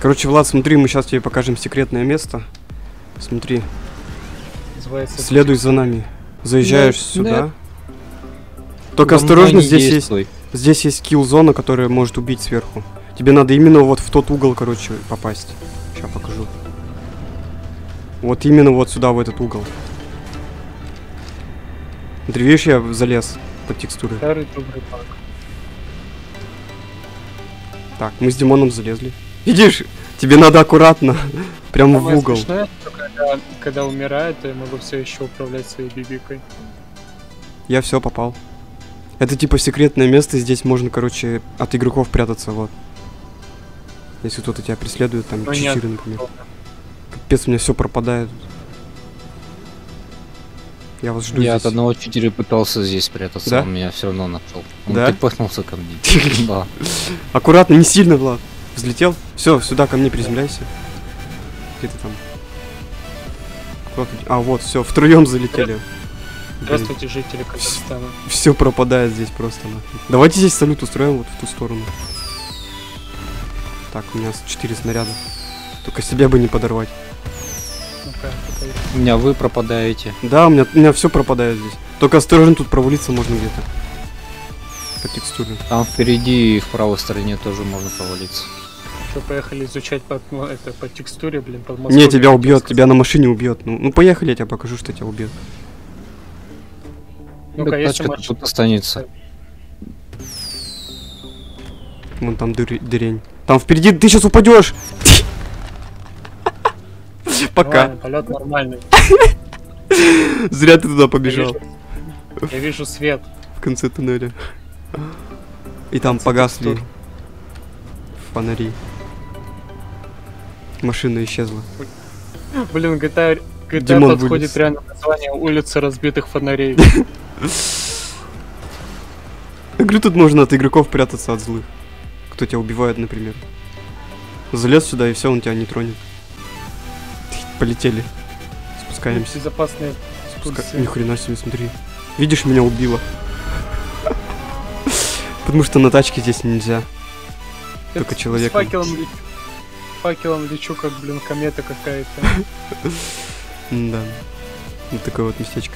Короче, Влад, смотри, мы сейчас тебе покажем секретное место. Смотри, Называется следуй за нами. Заезжаешь Нет, сюда. нет. Только мной осторожно, здесь есть, действуй. здесь есть килл-зона, которая может убить сверху. Тебе надо именно вот в тот угол, короче, попасть. Сейчас покажу. Вот именно вот сюда, в этот угол. Смотри, видишь, я залез под текстуры. Старый добрый пак. Так, мы с Димоном залезли. Видишь, тебе надо аккуратно, прямо в угол. смешное, что когда, когда умирает, я могу все еще управлять своей бибикой. Я все попал. Это типа секретное место, здесь можно, короче, от игроков прятаться, вот. Если кто-то тебя преследует, там, Ну, нет. читеры, например. Капец, у меня все пропадает. Я вас жду Я от здесь. одного читера пытался здесь спрятаться, Да? он меня все равно нашел. Он Да? припахнулся ко мне. Аккуратно, не сильно, Влад. Взлетел? Все, сюда ко мне приземляйся. Где ты там? Куда ты? А, вот, все, втроем залетели. Здравствуйте, жители Казахстана. Все пропадает здесь просто нахуй. Давайте здесь салют устроим вот в ту сторону. Так, у меня 4 снаряда. Только себе бы не подорвать. У меня вы пропадаете. Да, у меня, у меня все пропадает здесь. Только осторожно, тут провалиться можно где-то. По текстуре. Там впереди и в правой стороне тоже можно провалиться. Что, поехали изучать по, ну, это, по текстуре, блин, под Не, тебя убьет, тебя на машине убьет. Ну, ну поехали, я тебе покажу, что тебя убьет. Ну-ка, если тачка машина- тут останется. Вон там дыр- дырень. Там впереди ты сейчас упадешь. Пока. полет нормальный. Зря ты туда Я побежал. вижу- Я вижу свет. В конце туннеля. И там погасли фонари. Машина исчезла. Блин, GTA, GTA Димон подходит вылез. реально название улицы разбитых фонарей. Я говорю, тут можно от игроков прятаться от злых. Кто тебя убивает, например. Залез сюда и все, он тебя не тронет. Полетели. Спускаемся. Безопасные Спуска... Ни хрена себе, смотри. Видишь, меня убило. Потому что на тачке здесь нельзя. Только человеком. С факелом. Факелом лечу, как, блин, комета какая-то. Да. Вот такое вот местечко.